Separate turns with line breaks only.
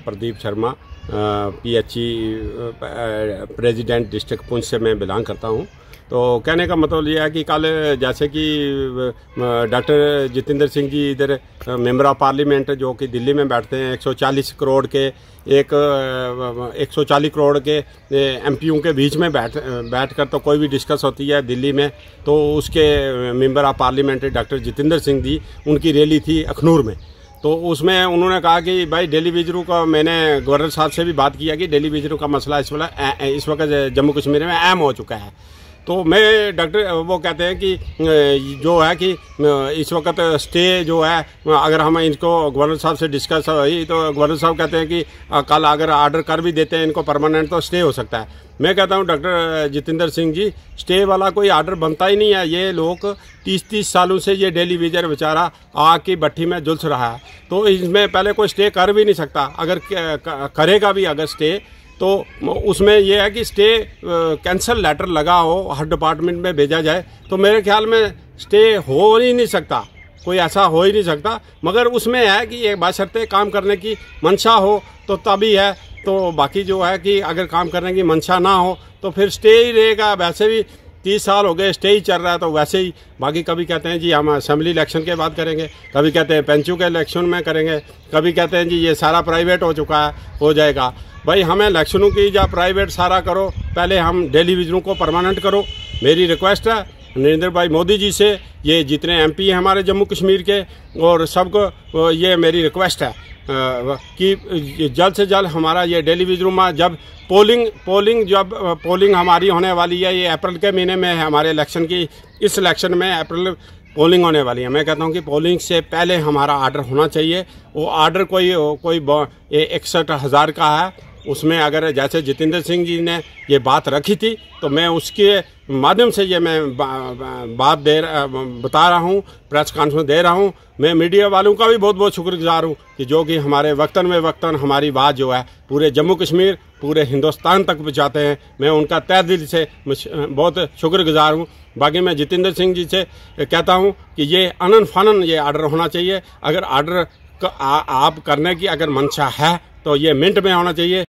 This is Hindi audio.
Pradeep Sharma PHE president district Poonch से मैं बिलोंग करता हूँ। तो कहने का मतलब ये है कि कल, जैसे कि डॉक्टर जितेंद्र सिंह जी इधर मेंबर ऑफ़ पार्लियामेंट जो कि दिल्ली में बैठते हैं 140 करोड़ के, एक 140 करोड़ के एमपीओ के बीच में बैठ बैठ कर तो कोई भी डिस्कस होती है दिल्ली में तो उसके member of parliament doctor Jitendra Singh ji, उनकी रैली थी अखनूर में। तो उसमें उन्होंने कहा कि भाई डेली बिजरू का मैंने गवर्नर साहब से भी बात किया कि डेली बिजरू का मसला इस वक्त इस वक्त जम्मू कश्मीर में अहम हो चुका है। तो मैं डॉक्टर, वो कहते हैं कि जो है कि इस वक्त स्टे जो है, अगर हम इनको गवर्नर साहब से डिस्कस हुई तो गवर्नर साहब कहते हैं कि कल अगर ऑर्डर कर भी देते हैं, इनको परमानेंट तो स्टे हो सकता है। मैं कहता हूँ, डॉक्टर जितेंद्र सिंह जी स्टे वाला कोई ऑर्डर बनता ही नहीं है। ये लोग तीस तीस सालों से ये डेली वेजर बेचारा आग की भट्टी में जुलस रहा है। तो इसमें पहले कोई स्टे कर भी नहीं सकता। अगर करेगा भी, अगर स्टे तो उसमें यह है कि स्टे कैंसल लेटर लगा हो हर डिपार्टमेंट में भेजा जाए तो मेरे ख्याल में स्टे हो ही नहीं सकता। कोई ऐसा हो ही नहीं सकता। मगर उसमें है कि एक बात शर्ते काम करने की मंशा हो तो तभी है। तो बाकी जो है कि अगर काम करने की मंशा ना हो तो फिर स्टे ही रहेगा। वैसे भी तीस साल हो गए स्टे ही चल रहा है तो वैसे ही। बाकी कभी कहते हैं जी, हम असेंबली इलेक्शन के बाद करेंगे, कभी कहते हैं पेंचू के इलेक्शन में करेंगे, कभी कहते हैं जी, ये सारा प्राइवेट हो चुका है, हो जाएगा। भाई, हमें इलेक्शनों की या प्राइवेट सारा करो, पहले हम डेली विजनों को परमानेंट करो। मेरी रिक्वेस्ट है नरेंद्र भाई मोदी जी से ये जितने एमपी हैं हमारे जम्मू कश्मीर के, और सबको ये मेरी रिक्वेस्ट है कि जल्द से जल्द हमारा ये डेली विजरूमा जब पोलिंग पोलिंग जब पोलिंग हमारी होने वाली है, ये अप्रैल के महीने में है, हमारे इलेक्शन की, इस इलेक्शन में अप्रैल पोलिंग होने वाली है। मैं कहता हूँ कि पोलिंग से पहले हमारा आर्डर होना चाहिए। वो आर्डर कोई कोई इकसठ हज़ार का है उसमें अगर जैसे जितेंद्र सिंह जी ने ये बात रखी थी तो मैं उसके माध्यम से ये मैं बात दे बता रहा हूँ, प्रेस कॉन्फ्रेंस दे रहा हूँ। मैं मीडिया वालों का भी बहुत बहुत शुक्रगुजार हूँ कि जो कि हमारे वक्तन में वक्तन हमारी बात जो है, पूरे जम्मू कश्मीर, पूरे हिंदुस्तान तक पहुँचाते हैं। मैं उनका तय दिल से बहुत शुक्रगुजार हूँ। बाकी मैं जितेंद्र सिंह जी से कहता हूँ कि ये अनन फनन ये आर्डर होना चाहिए। अगर आर्डर आप करने की अगर मंशा है तो ये मिनट में होना चाहिए।